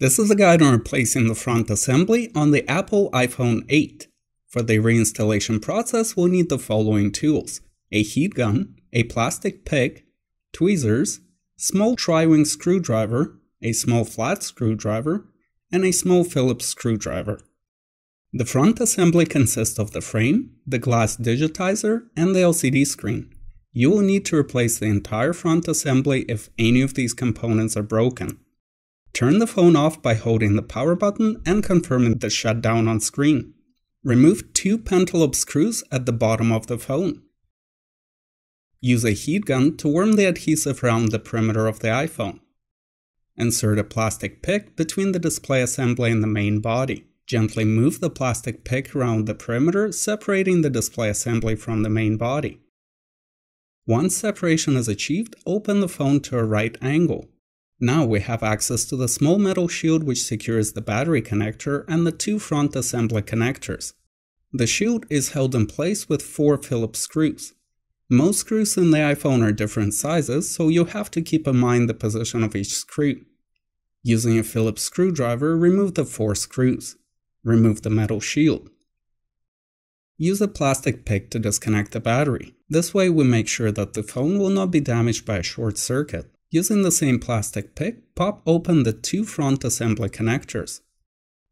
This is a guide on replacing the front assembly on the Apple iPhone 8. For the reinstallation process, we'll need the following tools. A heat gun, a plastic pick, tweezers, small tri-wing screwdriver, a small flat screwdriver, and a small Phillips screwdriver. The front assembly consists of the frame, the glass digitizer, and the LCD screen. You will need to replace the entire front assembly if any of these components are broken. Turn the phone off by holding the power button and confirming the shutdown on screen. Remove two pentalobe screws at the bottom of the phone. Use a heat gun to warm the adhesive around the perimeter of the iPhone. Insert a plastic pick between the display assembly and the main body. Gently move the plastic pick around the perimeter, separating the display assembly from the main body. Once separation is achieved, open the phone to a right angle. Now we have access to the small metal shield which secures the battery connector and the two front assembly connectors. The shield is held in place with four Phillips screws. Most screws in the iPhone are different sizes, so you have to keep in mind the position of each screw. Using a Phillips screwdriver, remove the four screws. Remove the metal shield. Use a plastic pick to disconnect the battery. This way we make sure that the phone will not be damaged by a short circuit. Using the same plastic pick, pop open the two front assembly connectors.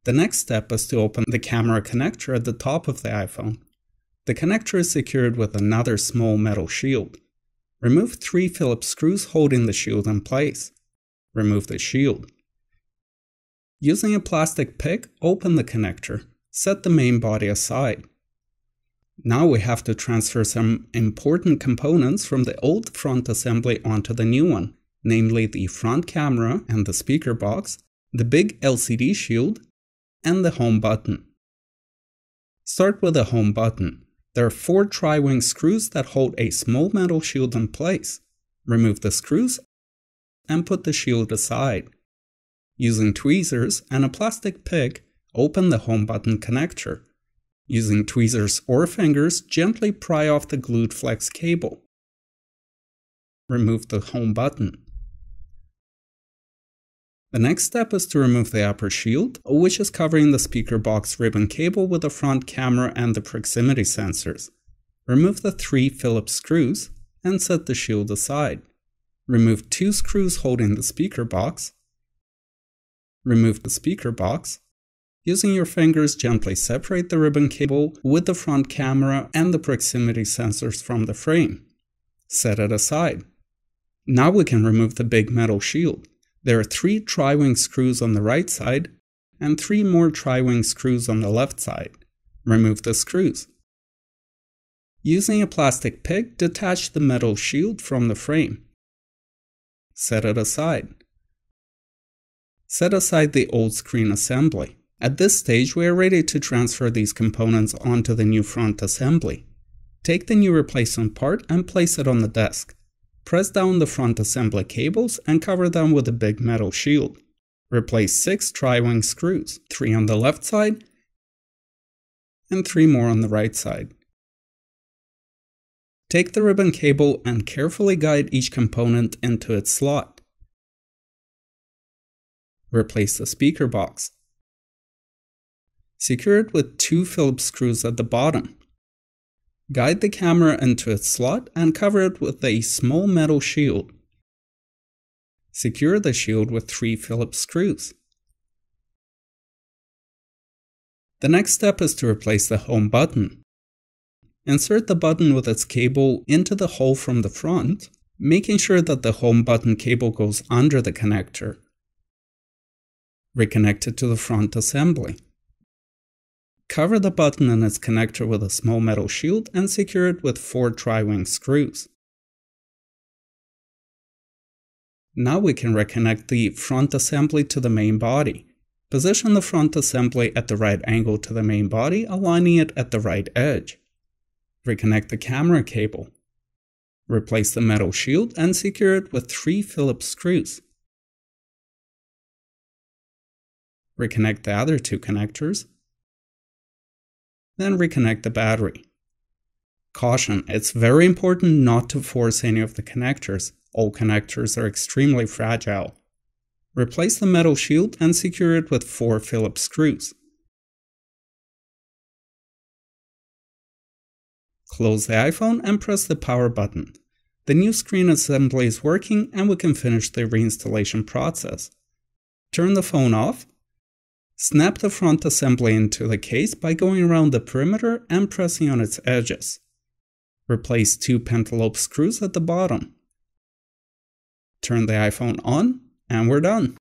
The next step is to open the camera connector at the top of the iPhone. The connector is secured with another small metal shield. Remove three Phillips screws holding the shield in place. Remove the shield. Using a plastic pick, open the connector. Set the main body aside. Now we have to transfer some important components from the old front assembly onto the new one namely the front camera and the speaker box, the big LCD shield, and the home button. Start with the home button. There are four tri-wing screws that hold a small metal shield in place. Remove the screws and put the shield aside. Using tweezers and a plastic pick, open the home button connector. Using tweezers or fingers, gently pry off the glued flex cable. Remove the home button. The next step is to remove the upper shield, which is covering the speaker box ribbon cable with the front camera and the proximity sensors. Remove the three Phillips screws and set the shield aside. Remove two screws holding the speaker box. Remove the speaker box. Using your fingers, gently separate the ribbon cable with the front camera and the proximity sensors from the frame. Set it aside. Now we can remove the big metal shield. There are three tri-wing screws on the right side and three more tri-wing screws on the left side. Remove the screws. Using a plastic pick, detach the metal shield from the frame. Set it aside. Set aside the old screen assembly. At this stage, we are ready to transfer these components onto the new front assembly. Take the new replacement part and place it on the desk. Press down the front assembly cables and cover them with a big metal shield. Replace 6 tri-wing screws, 3 on the left side and 3 more on the right side. Take the ribbon cable and carefully guide each component into its slot. Replace the speaker box. Secure it with two Phillips screws at the bottom. Guide the camera into its slot and cover it with a small metal shield. Secure the shield with three Phillips screws. The next step is to replace the home button. Insert the button with its cable into the hole from the front, making sure that the home button cable goes under the connector. Reconnect it to the front assembly. Cover the button and its connector with a small metal shield and secure it with four tri-wing screws. Now we can reconnect the front assembly to the main body. Position the front assembly at the right angle to the main body, aligning it at the right edge. Reconnect the camera cable. Replace the metal shield and secure it with three Phillips screws. Reconnect the other two connectors then reconnect the battery. Caution, it's very important not to force any of the connectors. All connectors are extremely fragile. Replace the metal shield and secure it with four Phillips screws. Close the iPhone and press the power button. The new screen assembly is working and we can finish the reinstallation process. Turn the phone off. Snap the front assembly into the case by going around the perimeter and pressing on its edges. Replace two pentalobe screws at the bottom. Turn the iPhone on and we're done.